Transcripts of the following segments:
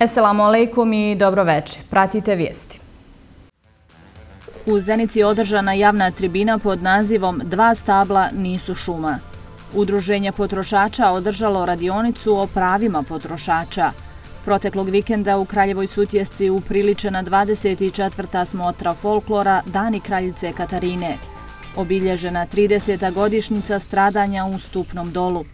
Esselamu alaikum i dobroveče. Pratite vijesti. U Zenici je održana javna tribina pod nazivom Dva stabla nisu šuma. Udruženje potrošača održalo radionicu o pravima potrošača. Proteklog vikenda u Kraljevoj sutjesci upriličena 24. smotra folklora Dani kraljice Katarine. Obilježena 30. godišnica stradanja u Stupnom dolu.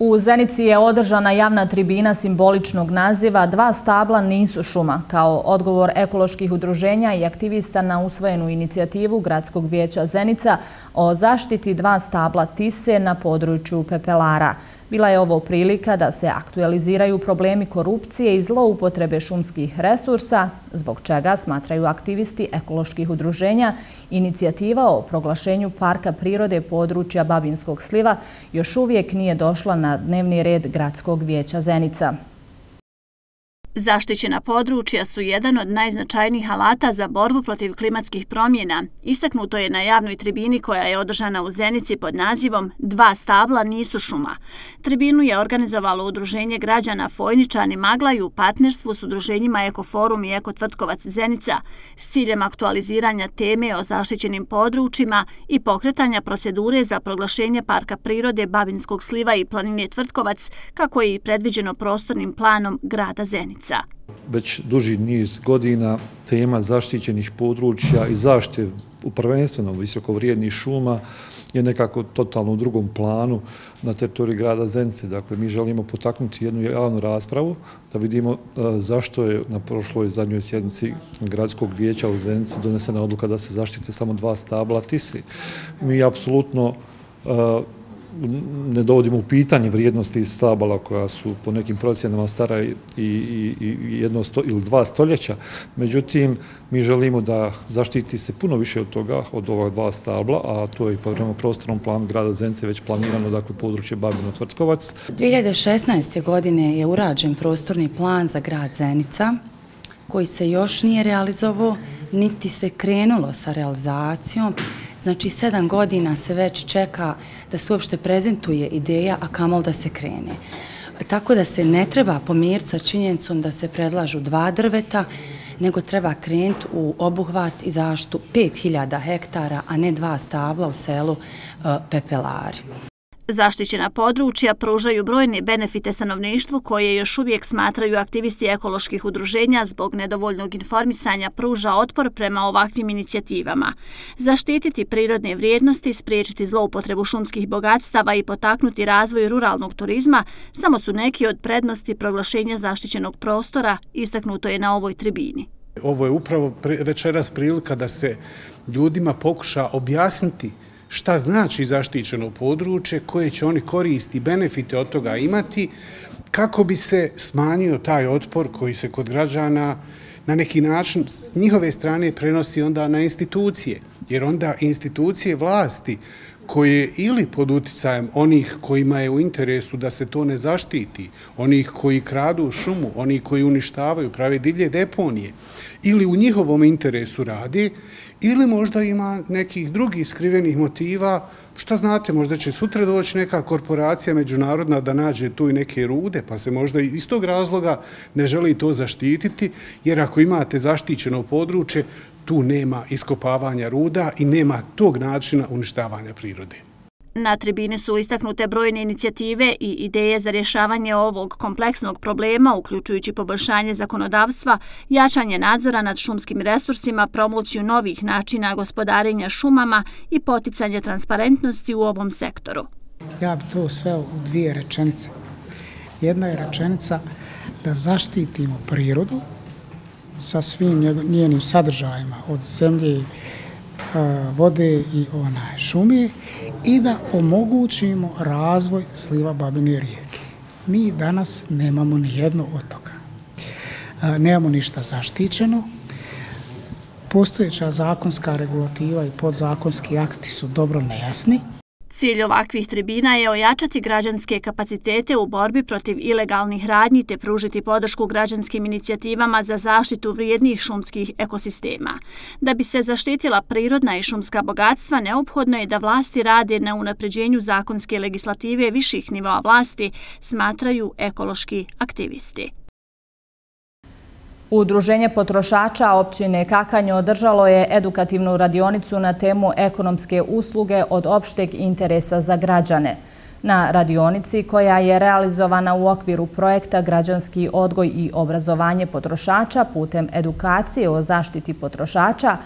U Zenici je održana javna tribina simboličnog naziva Dva stabla nisu šuma, kao odgovor ekoloških udruženja i aktivista na usvojenu inicijativu Gradskog vijeća Zenica o zaštiti dva stabla Tise na području Pepelara. Bila je ovo prilika da se aktualiziraju problemi korupcije i zloupotrebe šumskih resursa, zbog čega smatraju aktivisti ekoloških udruženja inicijativa o proglašenju Parka prirode područja Babinskog sliva još uvijek nije došla na dnevni red Gradskog vijeća Zenica. Zaštićena područja su jedan od najznačajnijih alata za borbu protiv klimatskih promjena. Istaknuto je na javnoj tribini koja je održana u Zenici pod nazivom Dva stabla nisu šuma. Tribinu je organizovalo Udruženje građana Fojničani Maglaju u partnerstvu s udruženjima Ekoforum i Ekotvrtkovac Zenica s ciljem aktualiziranja teme o zaštićenim područjima i pokretanja procedure za proglašenje Parka prirode Babinskog sliva i planine Tvrtkovac kako je i predviđeno prostornim planom grada Zenica zajednica. Već duži niz godina tema zaštićenih područja i zaštite u prvenstveno visokovrijednih šuma je nekako totalno u drugom planu na teritoriji grada Zenice. Dakle, mi želimo potaknuti jednu javnu raspravu da vidimo e, zašto je na prošloj zadnjoj sjednici gradskog vijeća u Zenici donesena odluka da se zaštite samo dva stabla tisi. Mi apsolutno e, ne dovodimo u pitanje vrijednosti stabala koja su po nekim procjenama stara i, i, i jedno sto, ili dva stoljeća. Međutim, mi želimo da zaštiti se puno više od toga, od ova dva stabla, a to je po vremenu prostornom planu grada Zence već planirano, dakle, područje Babino Tvrtkovac. 2016. godine je urađen prostorni plan za grad Zenica, koji se još nije realizovao, niti se krenulo sa realizacijom. Znači, sedam godina se već čeka da se uopšte prezentuje ideja, a kamol da se krene. Tako da se ne treba pomiriti sa činjenicom da se predlažu dva drveta, nego treba krenuti u obuhvat i zaštu 5000 hektara, a ne dva stabla u selu e, Pepelari. Zaštićena područja pružaju brojne benefite stanovništvu koje još uvijek smatraju aktivisti ekoloških udruženja zbog nedovoljnog informisanja pruža otpor prema ovakvim inicijativama. Zaštititi prirodne vrijednosti, spriječiti zloupotrebu šumskih bogatstava i potaknuti razvoj ruralnog turizma samo su neki od prednosti proglašenja zaštićenog prostora, istaknuto je na ovoj tribini. Ovo je upravo večeras prilika da se ljudima pokuša objasniti šta znači zaštićeno područje, koje će oni koristi benefite od toga imati, kako bi se smanjio taj otpor koji se kod građana na neki način s njihove strane prenosi onda na institucije. Jer onda institucije vlasti koje ili pod uticajem onih kojima je u interesu da se to ne zaštiti, onih koji kradu šumu, onih koji uništavaju, prave divlje deponije, ili u njihovom interesu radi, ili možda ima nekih drugih skrivenih motiva, šta znate, možda će sutra doći neka korporacija međunarodna da nađe tu i neke rude, pa se možda iz tog razloga ne želi to zaštititi, jer ako imate zaštićeno područje, tu nema iskopavanja ruda i nema tog načina uništavanja prirode. Na tribini su istaknute brojne inicijative i ideje za rješavanje ovog kompleksnog problema, uključujući poboljšanje zakonodavstva, jačanje nadzora nad šumskim resursima, promociju novih načina gospodarenja šumama i poticanje transparentnosti u ovom sektoru. Ja bi to sve u dvije rečenice. Jedna je rečenica da zaštitimo prirodu sa svim njenim sadržajima od zemlje, i vode i onaj šume i da omogućimo razvoj sliva Babine rijeke. Mi danas nemamo ni jedno otoka. Nemamo ništa zaštićeno. Postojeća zakonska regulativa i podzakonski akti su dobro nejasni. Cilj ovakvih tribina je ojačati građanske kapacitete u borbi protiv ilegalnih radnji te pružiti podršku građanskim inicijativama za zaštitu vrijednih šumskih ekosistema. Da bi se zaštitila prirodna i šumska bogatstva, neophodno je da vlasti rade na unapređenju zakonske legislative viših nivoa vlasti, smatraju ekološki aktivisti. Udruženje potrošača općine Kakanj održalo je edukativnu radionicu na temu ekonomske usluge od opšteg interesa za građane. Na radionici, koja je realizovana u okviru projekta Građanski odgoj i obrazovanje potrošača putem edukacije o zaštiti potrošača,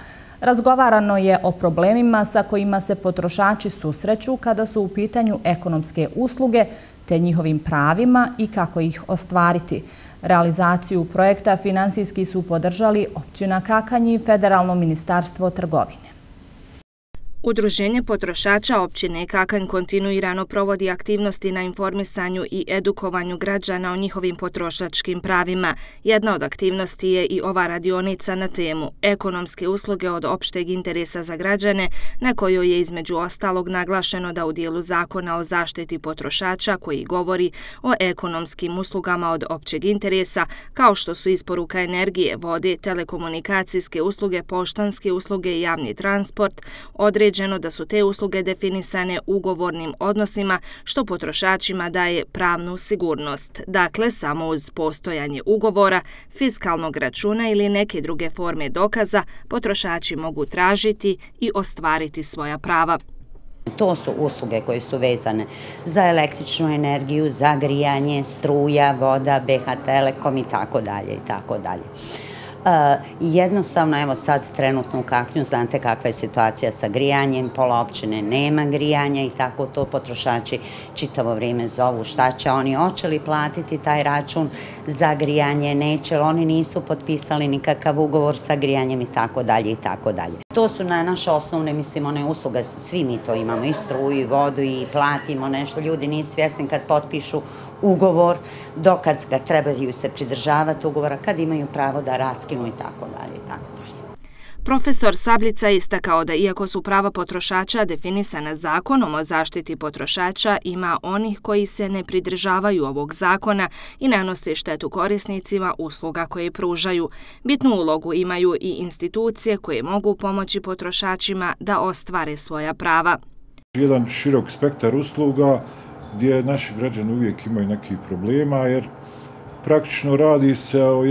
razgovarano je o problemima sa kojima se potrošači susreću kada su u pitanju ekonomske usluge te njihovim pravima i kako ih ostvariti. Realizaciju projekta finansijski su podržali općina Kakanji i Federalno ministarstvo trgovine. Udruženje potrošača općine Kakanj kontinuirano provodi aktivnosti na informisanju i edukovanju građana o njihovim potrošačkim pravima. Jedna od aktivnosti je i ova radionica na temu ekonomske usluge od opšteg interesa za građane, na kojoj je između ostalog naglašeno da u dijelu zakona o zaštiti potrošača koji govori o ekonomskim uslugama od općeg interesa, kao što su isporuka energije, vode, telekomunikacijske usluge, poštanske usluge i javni transport, određenje određeno da su te usluge definisane ugovornim odnosima, što potrošačima daje pravnu sigurnost. Dakle, samo uz postojanje ugovora, fiskalnog računa ili neke druge forme dokaza, potrošači mogu tražiti i ostvariti svoja prava. To su usluge koje su vezane za električnu energiju, za grijanje, struja, voda, BH Telekom i tako dalje i tako dalje. E, jednostavno, evo sad trenutno u Kaknju, znate kakva je situacija sa grijanjem, pola općine nema grijanja i tako to potrošači čitavo vrijeme zovu šta će oni, očeli platiti taj račun za grijanje, neće, oni nisu potpisali nikakav ugovor sa grijanjem i tako dalje i tako dalje. To su na naše osnovne, mislim, one usluge, svi mi to imamo, i struju, i vodu, i platimo nešto, ljudi nisu svjesni kad potpišu ugovor, dokad ga trebaju se pridržavati ugovora, kad imaju pravo da raskinu i tako dalje i tako dalje. Profesor Sablica istakao da iako su prava potrošača definisana zakonom o zaštiti potrošača, ima onih koji se ne pridržavaju ovog zakona i nanose štetu korisnicima usluga koje pružaju. Bitnu ulogu imaju i institucije koje mogu pomoći potrošačima da ostvare svoja prava. Jedan širok spektar usluga gdje naši građani uvijek imaju nekih problema, jer praktično radi se o,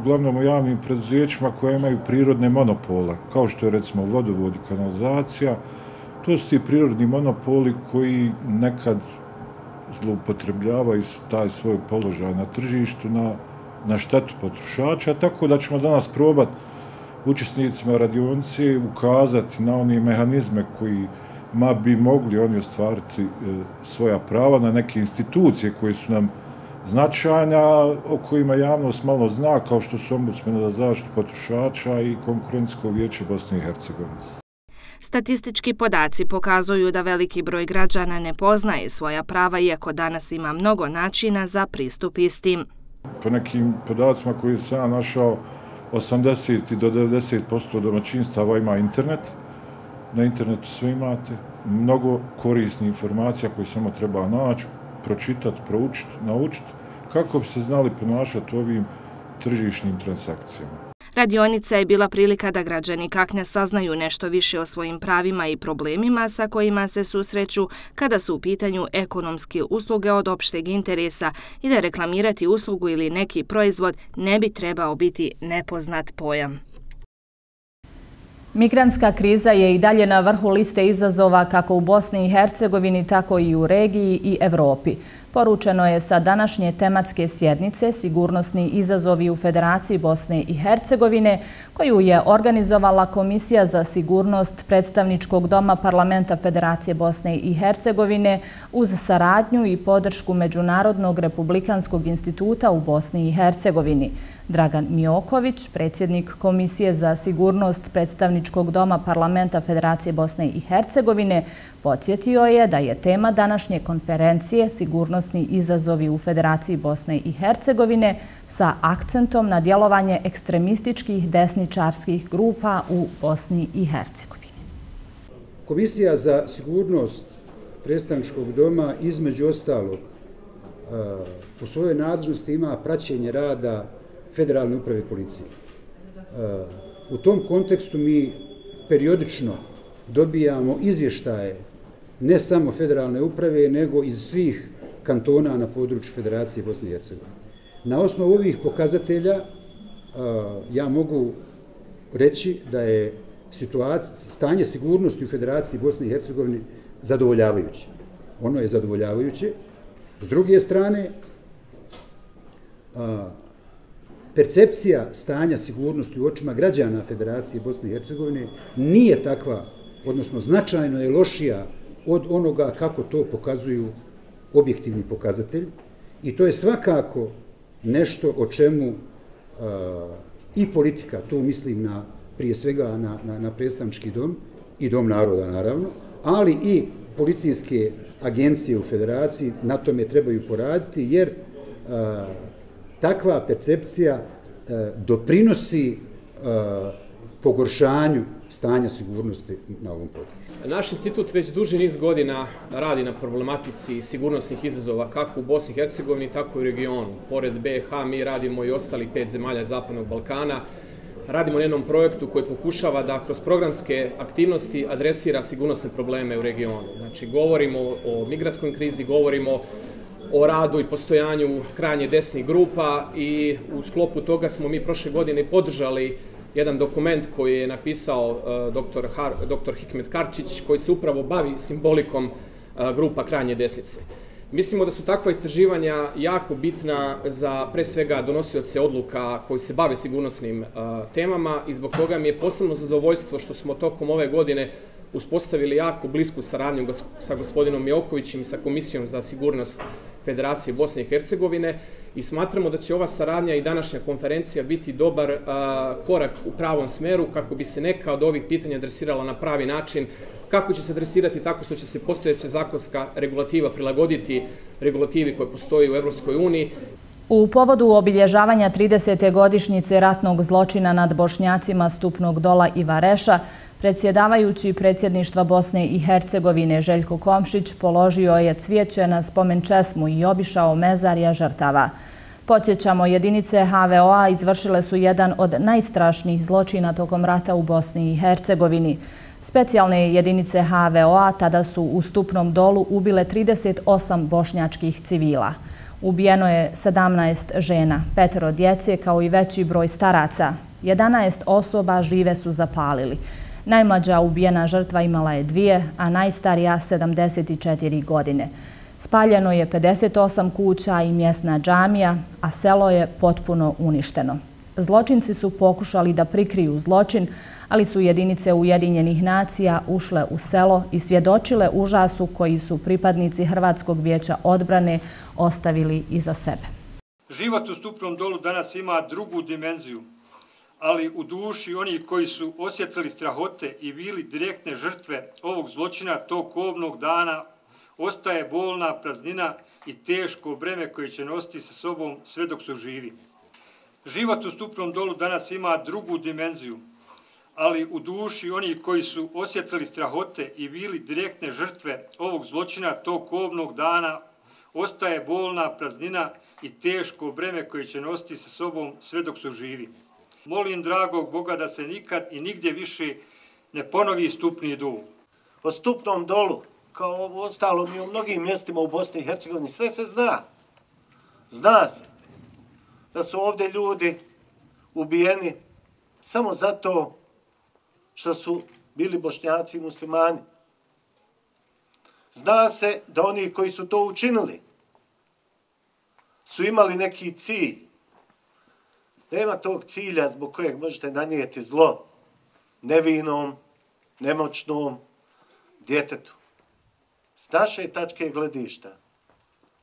uglavnom e, o javnim preduzećima koje imaju prirodne monopole, kao što je recimo vodovod i kanalizacija. To su ti prirodni monopoli koji nekad zloupotrebljavaju taj svoj položaj na tržištu na, na štetu potrošača, tako da ćemo danas probati učesnicima radionice ukazati na one mehanizme koji ma bi mogli oni ostvariti e, svoja prava na neke institucije koje su nam značajne, o kojima javnost malo zna, kao što su ombudsmena za zaštitu potrošača i konkurencijsko vijeće Bosne i Hercegovine. Statistički podaci pokazuju da veliki broj građana ne poznaje svoja prava, iako danas ima mnogo načina za pristup istim. Po nekim podacima koji sam našao, 80 do 90% domaćinstava ima internet, na internetu sve imate, mnogo korisnih informacija koje samo treba naći, pročitati, proučiti, naučiti, kako bi se znali ponašati ovim tržišnim transakcijama. Radionica je bila prilika da građani Kaknja saznaju nešto više o svojim pravima i problemima sa kojima se susreću kada su u pitanju ekonomske usluge od opšteg interesa i da reklamirati uslugu ili neki proizvod ne bi trebao biti nepoznat pojam. Migrantska kriza je i dalje na vrhu liste izazova kako u Bosni i Hercegovini, tako i u regiji i Evropi. Poručeno je sa današnje tematske sjednice Sigurnosni izazovi u Federaciji Bosne i Hercegovine, koju je organizovala Komisija za sigurnost predstavničkog doma Parlamenta Federacije Bosne i Hercegovine uz saradnju i podršku Međunarodnog republikanskog instituta u Bosni i Hercegovini. Dragan Mioković, predsjednik Komisije za sigurnost predstavničkog doma Parlamenta Federacije Bosne i Hercegovine, podsjetio je da je tema današnje konferencije Sigurnosni izazovi u Federaciji Bosne i Hercegovine sa akcentom na djelovanje ekstremističkih desničarskih grupa u Bosni i Hercegovini. Komisija za sigurnost predstavničkog doma između ostalog po svojoj nadležnosti ima praćenje rada federalne uprave policije. Uh, u tom kontekstu mi periodično dobijamo izvještaje ne samo federalne uprave, nego iz svih kantona na području Federacije Bosne i Hercegovine. Na osnovu ovih pokazatelja uh, ja mogu reći da je stanje sigurnosti u Federaciji Bosne i Hercegovine zadovoljavajuće. Ono je zadovoljavajuće. S druge strane, uh, percepcija stanja sigurnosti u očima građana Federacije Bosne i Hercegovine nije takva, odnosno značajno je lošija od onoga kako to pokazuju objektivni pokazatelj. I to je svakako nešto o čemu i politika, tu mislim na prije svega na, na, na predstavnički dom i dom naroda naravno, ali i policijske agencije u federaciji na tome trebaju poraditi jer a, takva percepcija e, doprinosi e, pogoršanju stanja sigurnosti na ovom području. Naš institut već duži niz godina radi na problematici sigurnosnih izazova kako u Bosni i Hercegovini, tako i u regionu. Pored BH mi radimo i ostali pet zemalja Zapadnog Balkana. Radimo na jednom projektu koji pokušava da kroz programske aktivnosti adresira sigurnosne probleme u regionu. Znači, govorimo o migratskom krizi, govorimo o radu i postojanju krajnje desnih grupa i u sklopu toga smo mi prošle godine podržali jedan dokument koji je napisao dr. doktor, Har, doktor Hikmet Karčić, koji se upravo bavi simbolikom e, grupa krajnje desnice. Mislimo da su takva istraživanja jako bitna za pre svega donosioce odluka koji se bave sigurnosnim e, temama i zbog toga mi je posebno zadovoljstvo što smo tokom ove godine uspostavili jako blisku saradnju sa gospodinom Jokovićem i sa Komisijom za sigurnost Federacije Bosne i Hercegovine i smatramo da će ova saradnja i današnja konferencija biti dobar korak u pravom smeru kako bi se neka od ovih pitanja adresirala na pravi način kako će se adresirati tako što će se postojeća zakonska regulativa prilagoditi regulativi koje postoji u Evropskoj uniji. U povodu obilježavanja 30. godišnjice ratnog zločina nad bošnjacima Stupnog dola i Vareša, Predsjedavajući predsjedništva Bosne i Hercegovine Željko Komšić položio je cvijeće na spomen česmu i obišao mezarja žrtava. Podsjećamo, jedinice HVO-a izvršile su jedan od najstrašnijih zločina tokom rata u Bosni i Hercegovini. Specijalne jedinice HVO-a tada su u stupnom dolu ubile 38 bošnjačkih civila. Ubijeno je 17 žena, petero djece kao i veći broj staraca. 11 osoba žive su zapalili. Najmlađa ubijena žrtva imala je dvije, a najstarija 74 godine. Spaljeno je 58 kuća i mjesna džamija, a selo je potpuno uništeno. Zločinci su pokušali da prikriju zločin, ali su jedinice Ujedinjenih nacija ušle u selo i svjedočile užasu koji su pripadnici Hrvatskog vijeća odbrane ostavili iza sebe. Život u stupnom dolu danas ima drugu dimenziju ali u duši oni koji su osjetili strahote i bili direktne žrtve ovog zločina tog kovnog dana, ostaje bolna praznina i teško breme koje će nositi sa sobom sve dok su živi. Život u stupnom dolu danas ima drugu dimenziju, ali u duši oni koji su osjetili strahote i bili direktne žrtve ovog zločina tog kobnog dana, ostaje bolna praznina i teško breme koje će nositi sa sobom sve dok su živi. Molim dragog Boga da se nikad i nigdje više ne ponovi stupni dol. Po stupnom dolu, kao ovo ostalo mi u mnogim mjestima u Bosni i Hercegovini, sve se zna. Zna se da su ovdje ljudi ubijeni samo zato što su bili bošnjaci i muslimani. Zna se da oni koji su to učinili su imali neki cilj, Nema tog cilja zbog kojeg možete nanijeti zlo nevinom, nemoćnom djetetu. S naše tačke gledišta,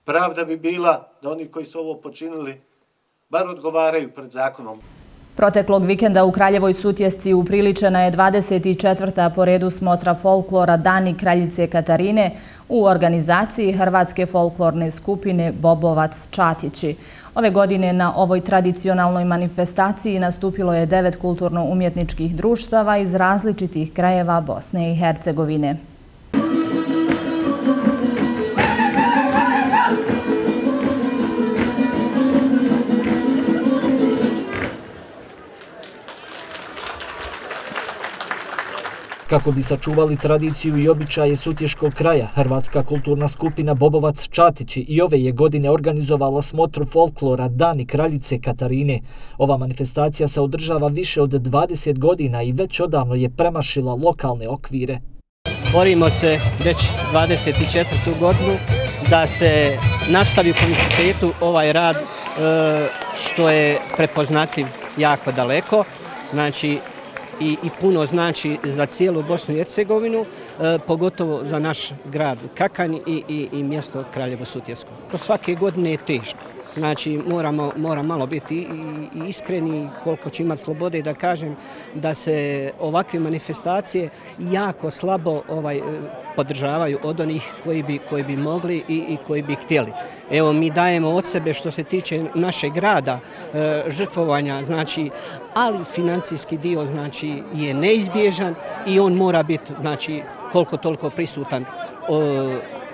pravda bi bila da oni koji su ovo počinili bar odgovaraju pred zakonom. Proteklog vikenda u Kraljevoj sutjesci upriličena je 24. po redu smotra folklora Dani Kraljice Katarine u organizaciji Hrvatske folklorne skupine Bobovac Čatići. Ove godine na ovoj tradicionalnoj manifestaciji nastupilo je devet kulturno-umjetničkih društava iz različitih krajeva Bosne i Hercegovine. Kako bi sačuvali tradiciju i običaje Sutješkog kraja, Hrvatska kulturna skupina Bobovac Čatići i ove je godine organizovala smotru folklora Dani kraljice Katarine. Ova manifestacija se održava više od 20 godina i već odavno je premašila lokalne okvire. Borimo se već 24. godinu da se nastavi u komunitetu ovaj rad e, što je prepoznatljiv jako daleko. Znači, i, i puno znači za cijelu Bosnu i Hercegovinu, e, pogotovo za naš grad Kakanj i, i, i mjesto Kraljevo Sutjesko. To svake godine je teško. Znači, moramo, mora malo biti i, i iskreni koliko ću imati slobode da kažem da se ovakve manifestacije jako slabo ovaj podržavaju od onih koji bi, koji bi mogli i, i koji bi htjeli. Evo, mi dajemo od sebe što se tiče našeg grada, e, žrtvovanja, znači, ali financijski dio znači, je neizbježan i on mora biti znači, koliko toliko prisutan o,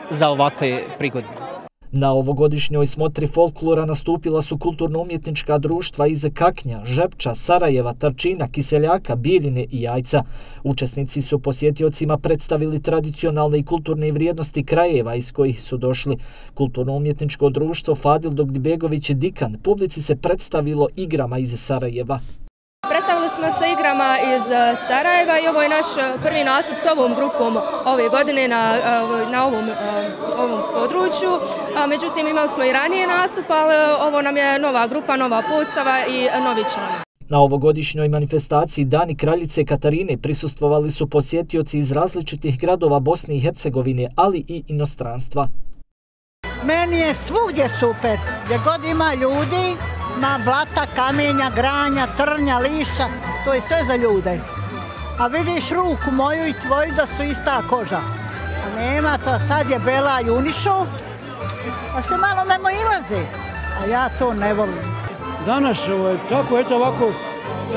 za ovakve prigode. Na ovogodišnjoj smotri folklora nastupila su kulturno-umjetnička društva iz Kaknja, Žepča, Sarajeva, Tarčina, Kiseljaka, Bijeljine i Jajca. Učesnici su posjetiocima predstavili tradicionalne i kulturne vrijednosti krajeva iz kojih su došli. Kulturno-umjetničko društvo Fadil Dogdibegović Dikan publici se predstavilo igrama iz Sarajeva. Smo se igrama iz eh, Sarajeva i ovo je naš eh, prvi nastup s ovom grupom ove godine na, eh, na ovom, ovom području. Međutim, imali smo i ranije nastup, ali ovo nam je nova grupa, nova postava i novi član. Na ovogodišnjoj manifestaciji Dani Kraljice Katarine prisustvovali su posjetioci iz različitih gradova Bosne i Hercegovine, ali i inostranstva. Meni je svugdje super, gdje god ima ljudi, Ma blata, kamenja, granja, trnja, liša, to je sve za ljude. A vidiš ruku moju i tvoju da su ista koža. A nema to, sad je Bela junišo, a pa se malo memo ilaze. A ja to ne volim. Danas, ovo, tako, eto ovako,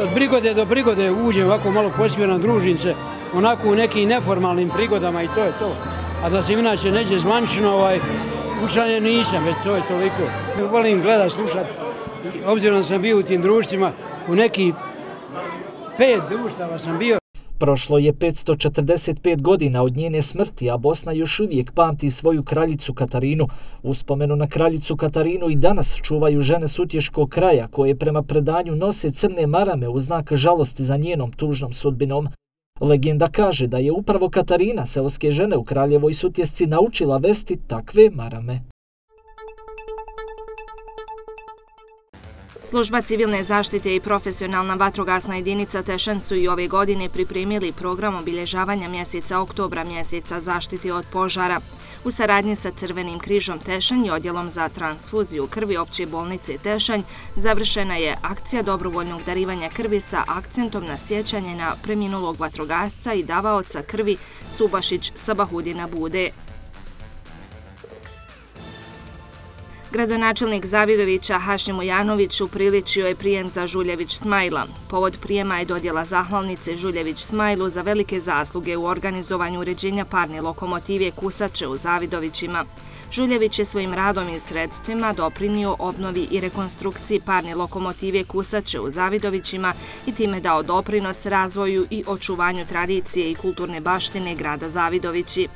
od brigode do brigode uđem ovako malo posmjeran, družim se, onako u nekim neformalnim prigodama i to je to. A da se inače neđe zvančno, ovaj, učanje nisam, već to je toliko. Volim gledat, slušat, obzirom da sam bio u tim društvima, u neki pet društava sam bio. Prošlo je 545 godina od njene smrti, a Bosna još uvijek pamti svoju kraljicu Katarinu. Uspomenu na kraljicu Katarinu i danas čuvaju žene Sutješkog kraja, koje prema predanju nose crne marame u znak žalosti za njenom tužnom sudbinom. Legenda kaže da je upravo Katarina, seoske žene u Kraljevoj Sutjesci, naučila vesti takve marame. Služba civilne zaštite i profesionalna vatrogasna jedinica Tešan su i ove godine pripremili program obilježavanja mjeseca oktobra mjeseca zaštite od požara. U saradnji sa Crvenim križom Tešanj i odjelom za transfuziju krvi opće bolnice Tešanj završena je akcija dobrovoljnog darivanja krvi sa akcentom na sjećanje na preminulog vatrogasca i davaoca krvi Subašić Sabahudina Bude. Gradonačelnik Zavidovića Hašim Ujanović upriličio je prijem za Žuljević Smajla. Povod prijema je dodjela zahvalnice Žuljević Smajlu za velike zasluge u organizovanju uređenja parne lokomotive Kusače u Zavidovićima. Žuljević je svojim radom i sredstvima doprinio obnovi i rekonstrukciji parne lokomotive Kusače u Zavidovićima i time dao doprinos razvoju i očuvanju tradicije i kulturne baštine grada Zavidovići.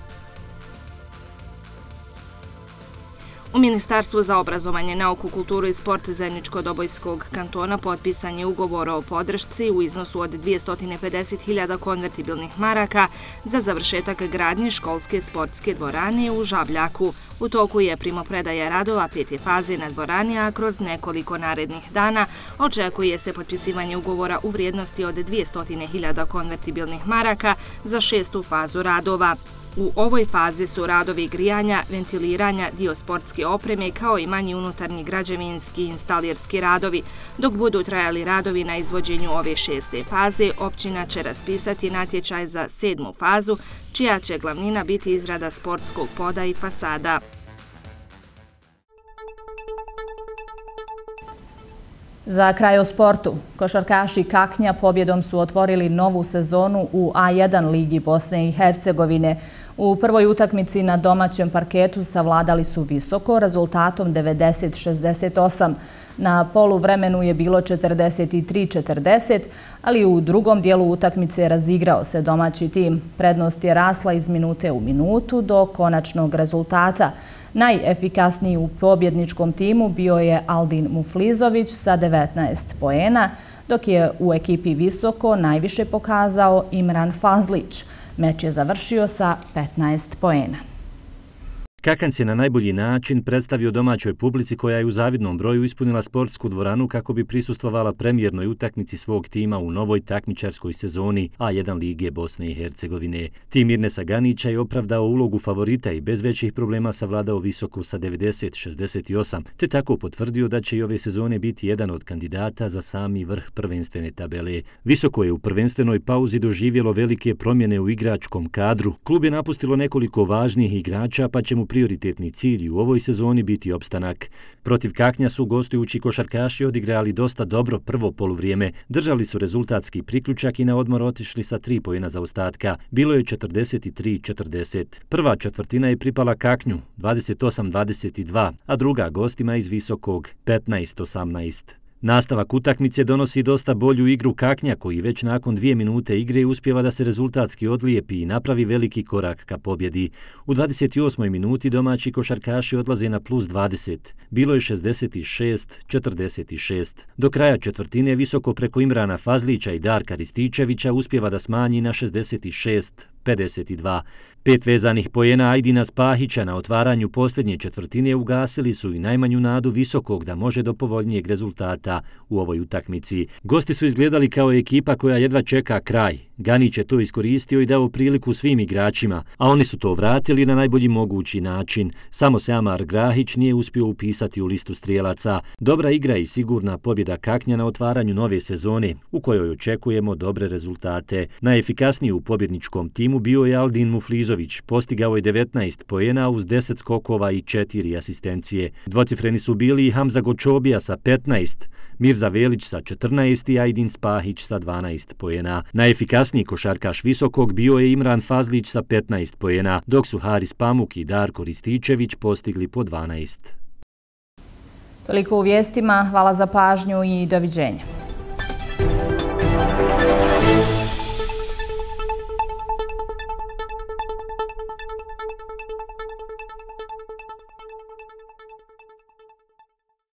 U Ministarstvu za obrazovanje, nauku, kulturu i sport Zeničko-Dobojskog kantona potpisan je ugovor o podršci u iznosu od 250.000 konvertibilnih maraka za završetak gradnje školske sportske dvorane u Žabljaku. U toku je primopredaja radova pete faze na dvorani, a kroz nekoliko narednih dana očekuje se potpisivanje ugovora u vrijednosti od 200.000 konvertibilnih maraka za šestu fazu radova. U ovoj fazi su radovi grijanja, ventiliranja, dio sportske opreme kao i manji unutarnji građevinski i instalirski radovi. Dok budu trajali radovi na izvođenju ove šeste faze, općina će raspisati natječaj za sedmu fazu, čija će glavnina biti izrada sportskog poda i fasada. Za kraj o sportu, košarkaši Kaknja pobjedom su otvorili novu sezonu u A1 Ligi Bosne i Hercegovine. U prvoj utakmici na domaćem parketu savladali su visoko rezultatom 90-68. Na polu vremenu je bilo 43-40, ali u drugom dijelu utakmice razigrao se domaći tim. Prednost je rasla iz minute u minutu do konačnog rezultata. Najefikasniji u pobjedničkom timu bio je Aldin Muflizović sa 19 poena, dok je u ekipi visoko najviše pokazao Imran Fazlić. Meč je završio sa 15 poena. Kakanc je na najbolji način predstavio domaćoj publici koja je u zavidnom broju ispunila sportsku dvoranu kako bi prisustvovala premijernoj utakmici svog tima u novoj takmičarskoj sezoni A1 Lige Bosne i Hercegovine. Tim Irne Saganića je opravdao ulogu favorita i bez većih problema savladao visoko sa 90-68, te tako potvrdio da će i ove sezone biti jedan od kandidata za sami vrh prvenstvene tabele. Visoko je u prvenstvenoj pauzi doživjelo velike promjene u igračkom kadru. Klub je napustilo nekoliko važnih igrača pa će mu prioritetni cilj u ovoj sezoni biti opstanak. Protiv Kaknja su gostujući košarkaši odigrali dosta dobro prvo poluvrijeme, držali su rezultatski priključak i na odmor otišli sa tri pojena za ostatka. Bilo je 43-40. Prva četvrtina je pripala Kaknju, 28-22, a druga gostima iz Visokog, 15-18. Nastavak utakmice donosi dosta bolju igru Kaknja koji već nakon dvije minute igre uspjeva da se rezultatski odlijepi i napravi veliki korak ka pobjedi. U 28. minuti domaći košarkaši odlaze na plus 20. Bilo je 66-46. Do kraja četvrtine visoko preko Imrana Fazlića i Darka Rističevića uspjeva da smanji na 66 52. Pet vezanih pojena Ajdina Spahića na otvaranju posljednje četvrtine ugasili su i najmanju nadu visokog da može do povoljnijeg rezultata u ovoj utakmici. Gosti su izgledali kao ekipa koja jedva čeka kraj. Ganić je to iskoristio i dao priliku svim igračima, a oni su to vratili na najbolji mogući način. Samo se Amar Grahić nije uspio upisati u listu strijelaca. Dobra igra i sigurna pobjeda Kaknja na otvaranju nove sezone, u kojoj očekujemo dobre rezultate. Najefikasniji u pobjedničkom timu bio je Aldin Muflizović, postigao je 19 pojena uz 10 skokova i 4 asistencije. Dvocifreni su bili i Hamza Gočobija sa 15, Mirza Velić sa 14 i Aydin Spahić sa 12 pojena. Najefikasniji košarkaš visokog bio je Imran Fazlić sa 15 pojena, dok su Haris Pamuk i Darko Rističević postigli po 12. Toliko u vijestima, hvala za pažnju i doviđenja.